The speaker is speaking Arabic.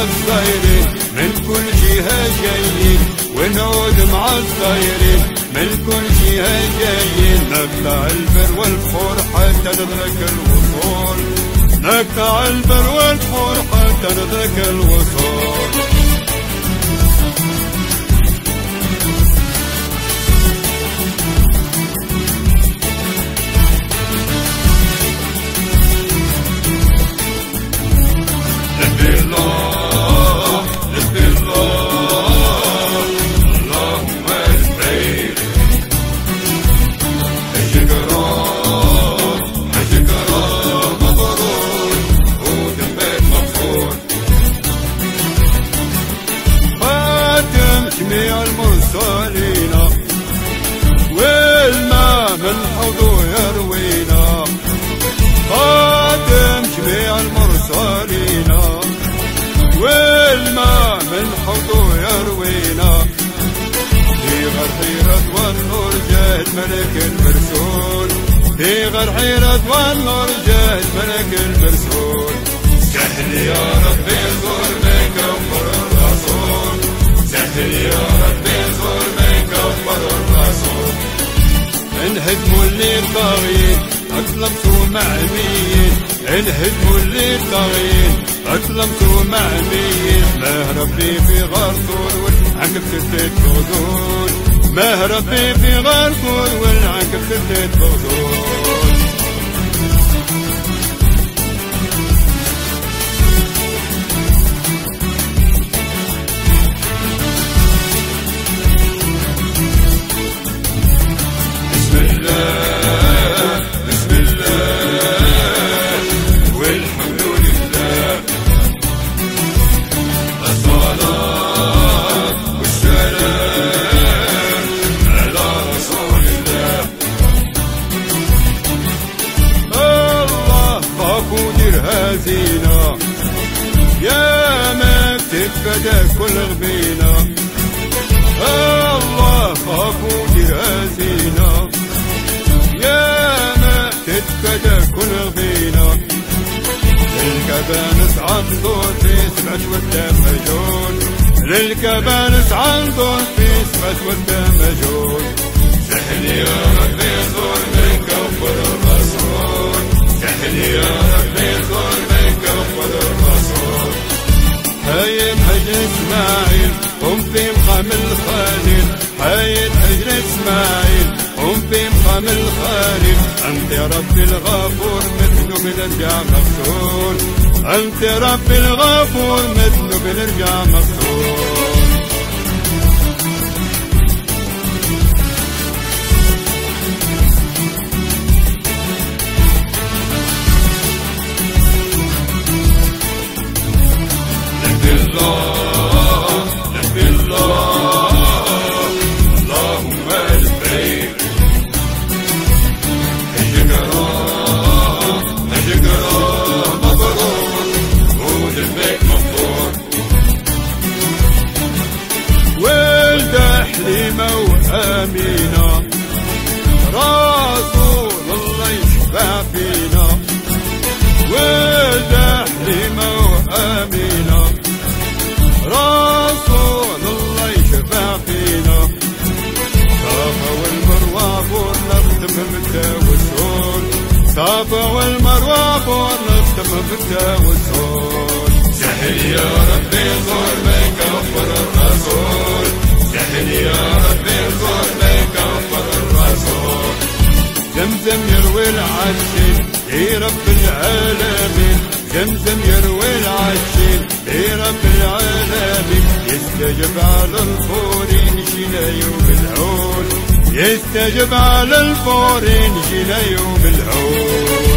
مع الطيرين من كل جهة جايين ونعود مع الطيرين من كل جهة جايين نقطع البر والفور حتى ندرك الوصول. نقطع البر والفور حتى ندرك الوصول. حيرة والنور جاهد ملك المرسول. في غر حيرة والنور جاهد ملك المرسول. سهل يا ربي زور بك الرسول. سهل يا ربي زور بك الرسول. انهدموا اللي طاغين اطلقتوا معميين انهدموا اللي طاغين اطلقتوا معميين ما ربي في غرطور والعنقب ستة بغدود ما ربي في غرطور والعنقب ستة بغدود كل غبينة الله خاف ودير هزينة يا ما بتتفدى كل غبينة للكبانس عنصر في سبعة والدم مجون للكبانس عنصر في سبعة والدم مجون مقام الخليل هاي حجر إسماعيل. في مقام الخليل أنت ربي الغفور مثل بنرجع مغسول أنت ربي الغفور مثل بنرجع مغسول وأمينة رسول الله يشفع فينا ولد حليمة وأمينة رسول الله يشفع فينا صافا والمروة نختم بالتوسل صافا والمروة فور نختم بالتوسل سهل يا ربي من كفر الرسول. سهل يا ربي زور من كفر الرسول زمزم يروي العشين يا رب العالمين. زمزم يروي العشين يا رب العالمين. يستجب على الفورين يوم العون يستجب على الفورين يوم العون